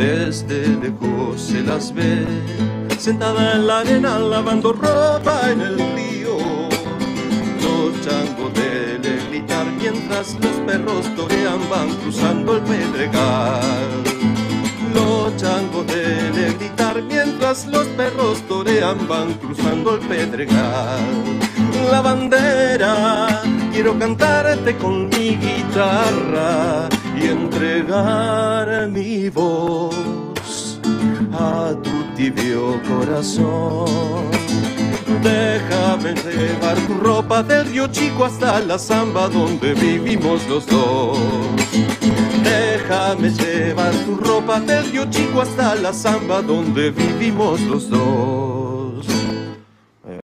desde lejos se las ve, sentada en la arena lavando ropa en el río. Los changos de gritar mientras los perros torean van cruzando el pedregal. Los changos de gritar mientras los perros torean van cruzando el pedregal. La bandera, quiero cantarte con mi guitarra y entregar mi voz a tu tibio corazón. Déjame llevar tu ropa del río Chico hasta la zamba donde vivimos los dos. Déjame llevar tu ropa del río Chico hasta la zamba donde vivimos los dos.